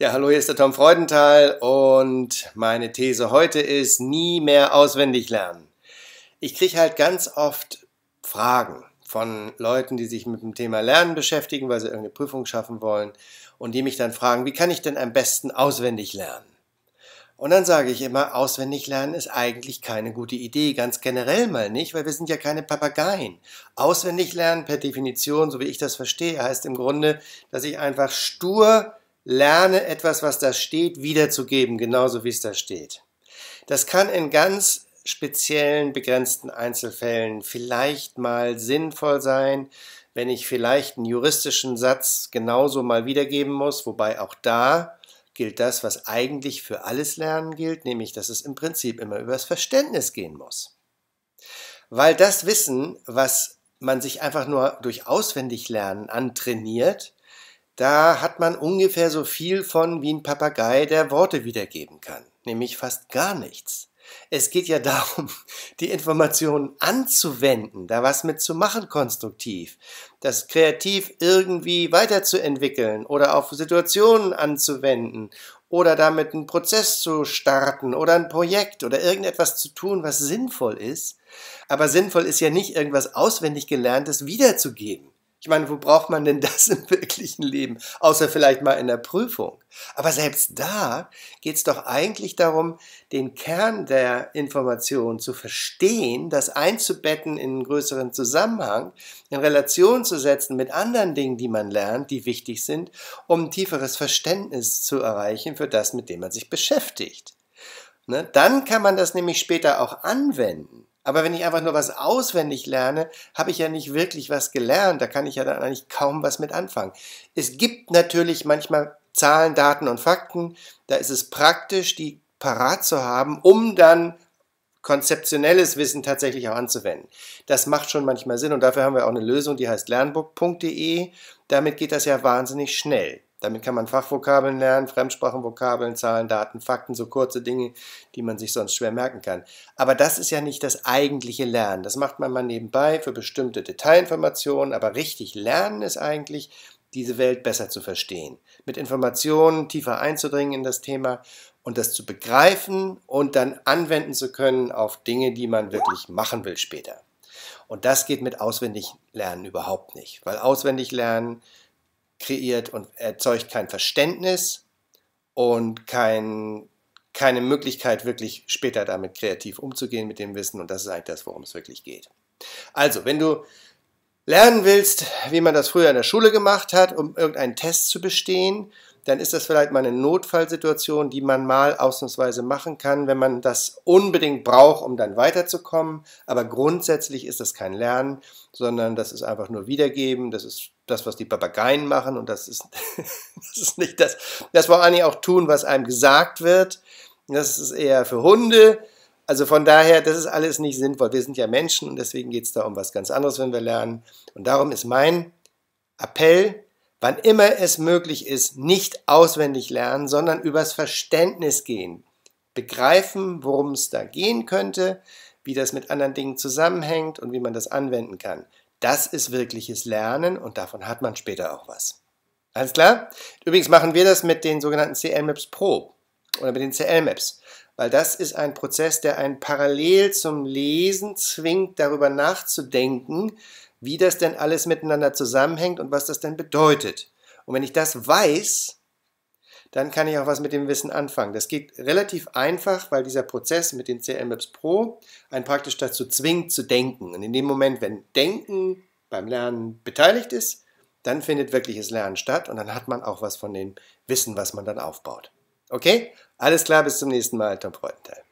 Ja, hallo, hier ist der Tom Freudenthal und meine These heute ist, nie mehr auswendig lernen. Ich kriege halt ganz oft Fragen von Leuten, die sich mit dem Thema Lernen beschäftigen, weil sie irgendeine Prüfung schaffen wollen und die mich dann fragen, wie kann ich denn am besten auswendig lernen? Und dann sage ich immer, auswendig lernen ist eigentlich keine gute Idee, ganz generell mal nicht, weil wir sind ja keine Papageien. Auswendig lernen per Definition, so wie ich das verstehe, heißt im Grunde, dass ich einfach stur lerne etwas, was da steht, wiederzugeben, genauso wie es da steht. Das kann in ganz speziellen, begrenzten Einzelfällen vielleicht mal sinnvoll sein, wenn ich vielleicht einen juristischen Satz genauso mal wiedergeben muss, wobei auch da gilt das, was eigentlich für alles Lernen gilt, nämlich dass es im Prinzip immer übers Verständnis gehen muss. Weil das Wissen, was man sich einfach nur durch Auswendiglernen antrainiert, da hat man ungefähr so viel von wie ein Papagei, der Worte wiedergeben kann, nämlich fast gar nichts. Es geht ja darum, die Informationen anzuwenden, da was mitzumachen konstruktiv, das kreativ irgendwie weiterzuentwickeln oder auf Situationen anzuwenden oder damit einen Prozess zu starten oder ein Projekt oder irgendetwas zu tun, was sinnvoll ist. Aber sinnvoll ist ja nicht irgendwas auswendig gelerntes wiederzugeben. Ich meine, wo braucht man denn das im wirklichen Leben? Außer vielleicht mal in der Prüfung. Aber selbst da geht es doch eigentlich darum, den Kern der Information zu verstehen, das einzubetten in einen größeren Zusammenhang, in Relation zu setzen mit anderen Dingen, die man lernt, die wichtig sind, um ein tieferes Verständnis zu erreichen für das, mit dem man sich beschäftigt. Ne? Dann kann man das nämlich später auch anwenden. Aber wenn ich einfach nur was auswendig lerne, habe ich ja nicht wirklich was gelernt. Da kann ich ja dann eigentlich kaum was mit anfangen. Es gibt natürlich manchmal Zahlen, Daten und Fakten. Da ist es praktisch, die parat zu haben, um dann konzeptionelles Wissen tatsächlich auch anzuwenden. Das macht schon manchmal Sinn und dafür haben wir auch eine Lösung, die heißt lernbook.de. Damit geht das ja wahnsinnig schnell. Damit kann man Fachvokabeln lernen, Fremdsprachenvokabeln, Zahlen, Daten, Fakten, so kurze Dinge, die man sich sonst schwer merken kann. Aber das ist ja nicht das eigentliche Lernen. Das macht man mal nebenbei für bestimmte Detailinformationen, aber richtig lernen ist eigentlich, diese Welt besser zu verstehen. Mit Informationen tiefer einzudringen in das Thema und das zu begreifen und dann anwenden zu können auf Dinge, die man wirklich machen will später. Und das geht mit auswendig lernen überhaupt nicht, weil auswendig lernen kreiert und erzeugt kein Verständnis und kein, keine Möglichkeit, wirklich später damit kreativ umzugehen mit dem Wissen. Und das ist eigentlich das, worum es wirklich geht. Also, wenn du lernen willst, wie man das früher in der Schule gemacht hat, um irgendeinen Test zu bestehen, dann ist das vielleicht mal eine Notfallsituation, die man mal ausnahmsweise machen kann, wenn man das unbedingt braucht, um dann weiterzukommen. Aber grundsätzlich ist das kein Lernen, sondern das ist einfach nur Wiedergeben. Das ist das, was die Papageien machen und das ist, das ist nicht das, das wollen eigentlich auch tun, was einem gesagt wird. Das ist eher für Hunde. Also von daher, das ist alles nicht sinnvoll. Wir sind ja Menschen und deswegen geht es da um was ganz anderes, wenn wir lernen. Und darum ist mein Appell, wann immer es möglich ist, nicht auswendig lernen, sondern übers Verständnis gehen. Begreifen, worum es da gehen könnte, wie das mit anderen Dingen zusammenhängt und wie man das anwenden kann. Das ist wirkliches Lernen und davon hat man später auch was. Alles klar? Übrigens machen wir das mit den sogenannten CL-Maps Pro oder mit den CL-Maps, weil das ist ein Prozess, der einen parallel zum Lesen zwingt, darüber nachzudenken, wie das denn alles miteinander zusammenhängt und was das denn bedeutet. Und wenn ich das weiß, dann kann ich auch was mit dem Wissen anfangen. Das geht relativ einfach, weil dieser Prozess mit den CL Maps Pro einen praktisch dazu zwingt zu denken. Und in dem Moment, wenn Denken beim Lernen beteiligt ist, dann findet wirkliches Lernen statt und dann hat man auch was von dem Wissen, was man dann aufbaut. Okay? Alles klar, bis zum nächsten Mal, Tom Freudenthal.